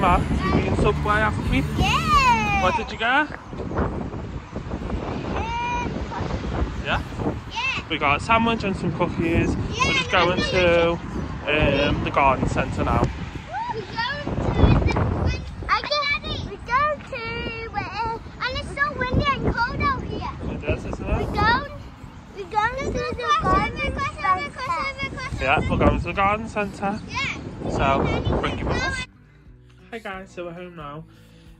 we've been Subway, haven't we? Yeah. What did you get? Yeah? Yeah. We got a sandwich and some cookies. We're just going to um, the garden centre now. We're going to the. I can. We're going to. And it's so windy and cold out here. It is, isn't We're going. We're going to the garden center. Yeah, we're going to the garden centre. Yeah. So, bring your bills. Hi guys, so we're home now.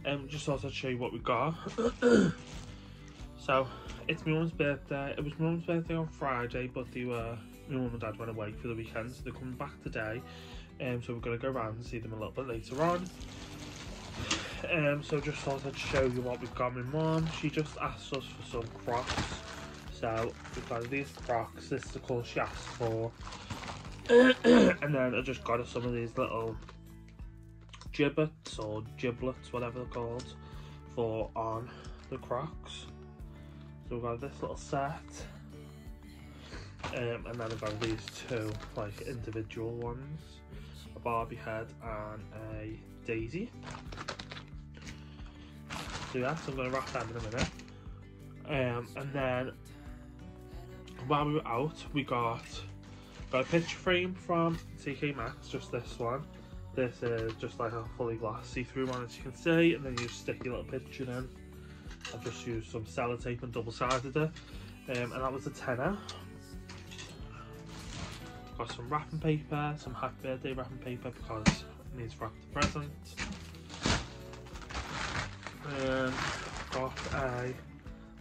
Um, just thought I'd show you what we got. so, it's my mum's birthday. It was my mum's birthday on Friday, but they were my mum and dad went away for the weekend, so they're coming back today. Um, so we're gonna go around and see them a little bit later on. Um, so just thought I'd show you what we've got. My mum, she just asked us for some Crocs. So we've got these Crocs. This is the colour she asked for. and then I just got her some of these little gibbets or giblets, whatever they're called, for on the Crocs. So we've got this little set. Um, and then I've got these two like individual ones, a Barbie head and a Daisy. So yeah, so I'm gonna wrap them in a minute. Um, and then while we were out, we got got a picture frame from TK Maxx, just this one. This is just like a fully glass see-through one as you can see, and then you stick your little picture in. I've just used some sellotape and double-sided it, um, and that was a tenner. Got some wrapping paper, some happy birthday wrapping paper because it needs to wrap the present. Um, got a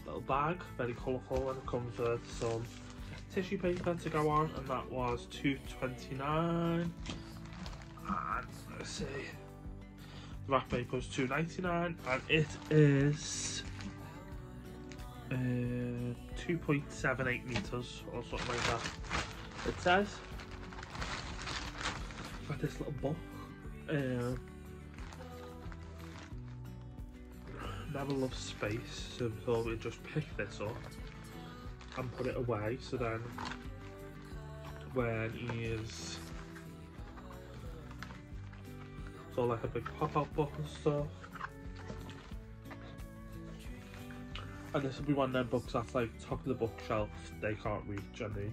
little bag, very colourful, and it comes with some tissue paper to go on, and that was two twenty nine. And let's see, the wrap paper ninety nine, and it is uh, two point seven eight meters or something like that. It says. Got this little book. Um, never loved space, so we thought we'd just pick this up and put it away. So then, when he is, all like a big pop-out book and stuff. And this will be one of them books that's like top of the bookshelf. They can't reach, and they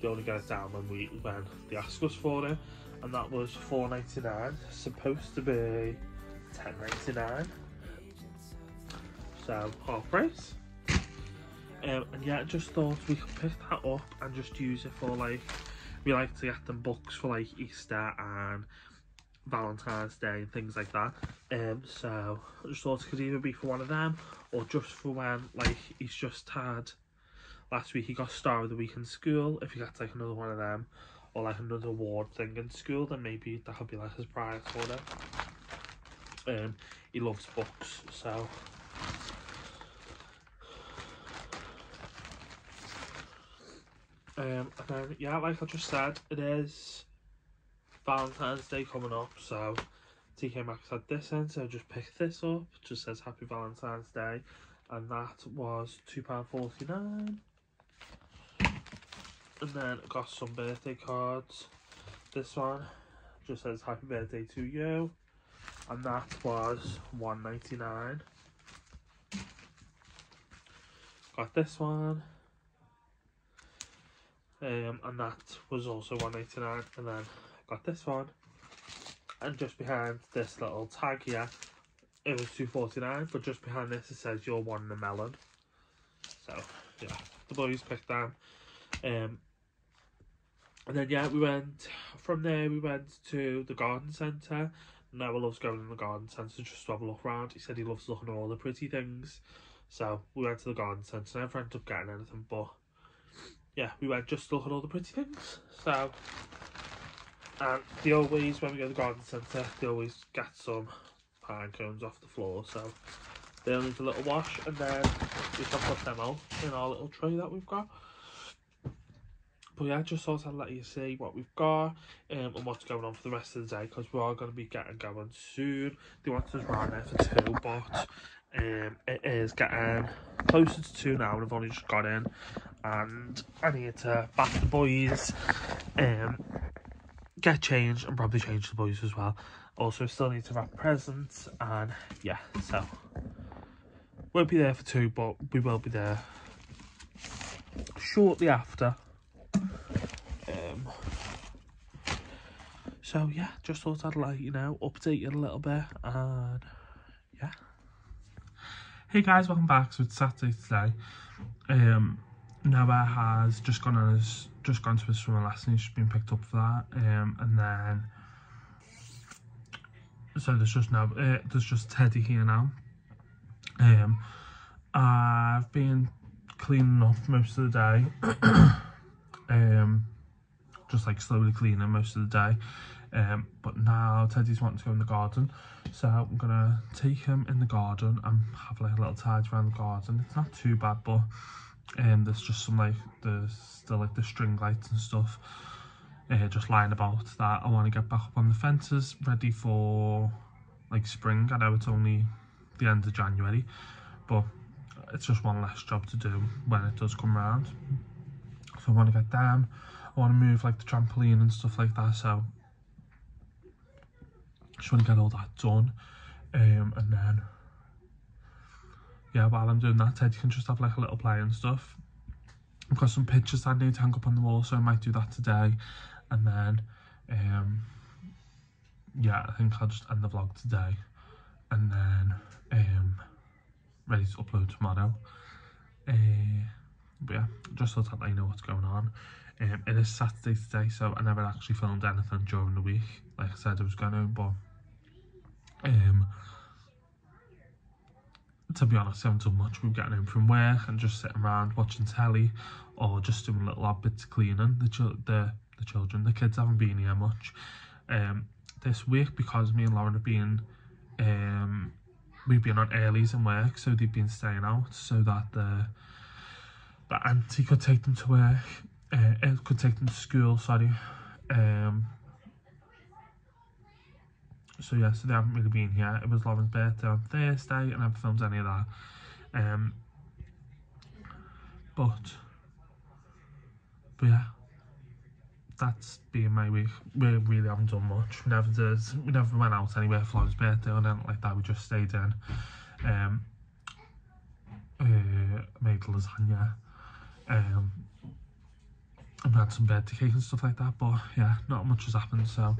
they only get it down when we when they ask us for it. And that was four ninety nine. Supposed to be ten ninety nine. So half price. Um, and yeah, I just thought we could pick that up and just use it for like we like to get them books for like Easter and Valentine's Day and things like that. Um, so I just thought it could either be for one of them or just for when like he's just had last week he got star of the week in school. If he gets like another one of them or like another award thing in school, then maybe that would be like his prize for it. Um, he loves books, so Um, and then, yeah, like I just said, it is Valentine's Day coming up, so TK Maxx had this in, so just pick this up. It just says Happy Valentine's Day, and that was £2.49. And then I got some birthday cards. This one just says Happy Birthday to you, and that was one ninety nine. Got this one um, and that was also 199 and then got this one. And just behind this little tag here it was 249 but just behind this it says you're one in a melon. So yeah the boys picked them um and then yeah we went from there we went to the garden centre. Noah loves going in the garden centre just to have a look around. He said he loves looking at all the pretty things. So we went to the garden centre. Never ended up getting anything but yeah, we went just to look at all the pretty things. So, and they always, when we go to the garden centre, they always get some pine cones off the floor. So, they'll need a little wash and then we can put them out in our little tray that we've got. But yeah, just thought I'd let you see what we've got um, and what's going on for the rest of the day because we are going to be getting going soon. They want us around there for two, but um, it is getting closer to two now and I've only just got in and I need to bath the boys, um, get changed and probably change the boys as well. Also, still need to wrap presents and yeah, so won't be there for two, but we will be there shortly after. Um, so yeah, just thought I'd like, you know, update you a little bit, and yeah. Hey guys, welcome back. So it's Saturday today. Um, Noah has just gone on his just gone to his swimming lesson. He's been picked up for that. Um, and then so there's just now uh, there's just Teddy here now. Um, I've been cleaning up most of the day. um, just like slowly cleaning most of the day. Um, but now Teddy's wanting to go in the garden, so I'm gonna take him in the garden and have like a little tidy around the garden. It's not too bad, but um, there's just some like there's still like the string lights and stuff uh, just lying about that I want to get back up on the fences ready for like spring. I know it's only the end of January, but it's just one less job to do when it does come round. So I want to get them. I want to move like the trampoline and stuff like that. So just want to get all that done, um, and then yeah, while I'm doing that, Ted, can just have like a little play and stuff. I've got some pictures I need to hang up on the wall, so I might do that today. And then, um, yeah, I think I'll just end the vlog today. And then, um, ready to upload tomorrow. Uh, but yeah, just thought I'd know what's going on. Um, it is Saturday today, so I never actually filmed anything during the week. Like I said, I was going to, but um, to be honest, I haven't done much. We're getting home from work and just sitting around watching telly or just doing a little odd bits of cleaning. The, the, the children, the kids haven't been here much um, this week because me and Lauren have been, um, we've been on earlies in work, so they've been staying out so that the, the auntie could take them to work, uh, could take them to school, sorry. Um, so yeah, so they haven't really been here. It was Lauren's birthday on Thursday and I haven't filmed any of that. Um, but, but yeah, that's been my week. We really haven't done much. We never did, we never went out anywhere for Lauren's birthday or anything like that. We just stayed in. Um, uh, made lasagna. Um, and had some birthday cake and stuff like that. But yeah, not much has happened. So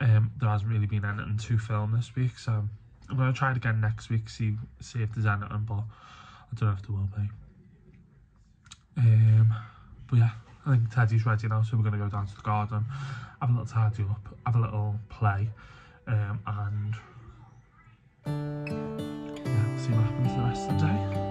um, there hasn't really been anything to film this week, so I'm going to try it again next week, see see if there's anything, but I don't know if there will be. Um, but yeah, I think Teddy's ready now, so we're going to go down to the garden, have a little tidy up, have a little play, um, and yeah, see what happens the rest of the day.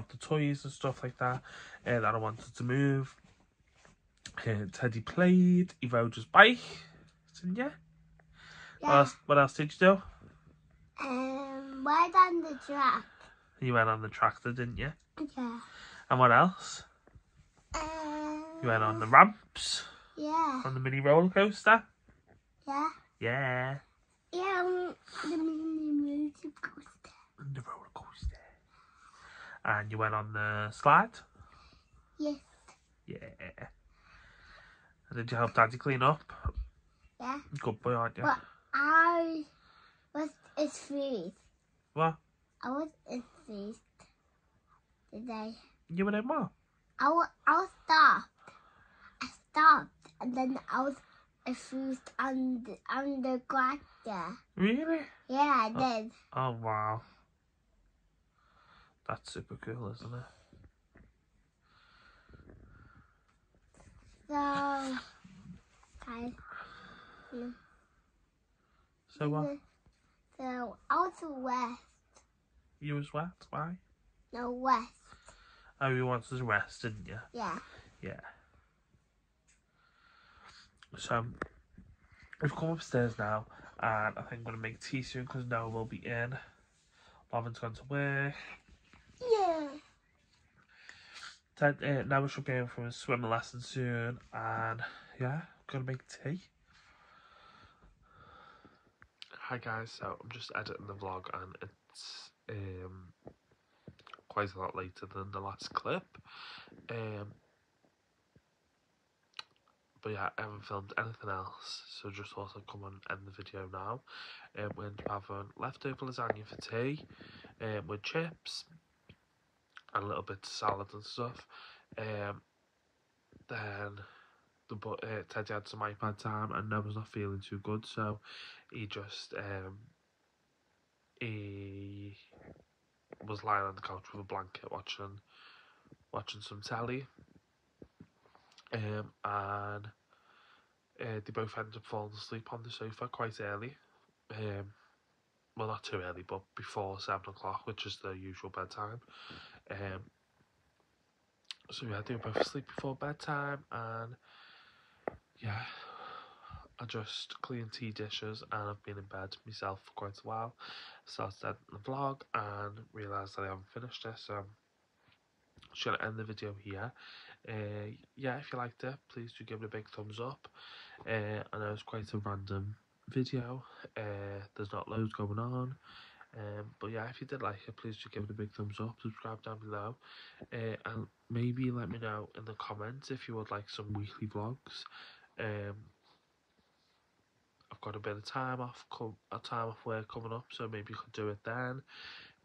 Toys and stuff like that uh, that I wanted to move. Uh, Teddy played, he rode his bike. So, yeah. yeah. What, else, what else did you do? Um, went on the track. You went on the tractor, didn't you? Yeah. And what else? Um, you went on the ramps? Yeah. On the mini roller coaster? Yeah. Yeah. Yeah, um, the mini roller coaster. The roller coaster. And you went on the slide? Yes. Yeah. And did you help Daddy clean up? Yeah. Good boy, aren't you? But I was infused. What? I was infused today. You were in what? I was, I was stopped. I stopped and then I was infused on the, on the grass there. Really? Yeah, I Oh. did. Oh, wow. That's super cool, isn't it? So, I, mm. So what? so I was west. You was wet? Why? No, west. Oh, you wanted to rest, didn't you? Yeah. Yeah. So, we've come upstairs now, and I think I'm going to make tea soon because Noah will be in. Marvin's gone to work. Ted, uh, Noah should be in for a swimming lesson soon, and yeah, going to make tea. Hi guys, so I'm just editing the vlog, and it's um quite a lot later than the last clip. Um, but yeah, I haven't filmed anything else, so just I'd come and end the video now. Um, we're a leftover lasagna for tea, um, with chips, a little bit salad and stuff. Um, then the but uh, Teddy had some iPad time, and Noah's not feeling too good, so he just um he was lying on the couch with a blanket watching watching some telly. Um, and uh, they both ended up falling asleep on the sofa quite early. Um, well, not too early, but before seven o'clock, which is their usual bedtime. Um, so yeah, they were both asleep before bedtime, and yeah, I just cleaned tea dishes, and I've been in bed myself for quite a while. Started the vlog and realised that I haven't finished it, so I'm just gonna end the video here. Uh, yeah, if you liked it, please do give it a big thumbs up. Uh, I know it's quite a random video. Uh, there's not loads going on. Um, but yeah, if you did like it, please do give it a big thumbs up. Subscribe down below, uh, and maybe let me know in the comments if you would like some weekly vlogs. Um, I've got a bit of time off, a time off work coming up, so maybe you could do it then.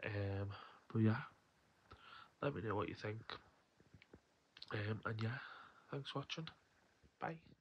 Um, but yeah, let me know what you think. Um, and yeah, thanks for watching. Bye.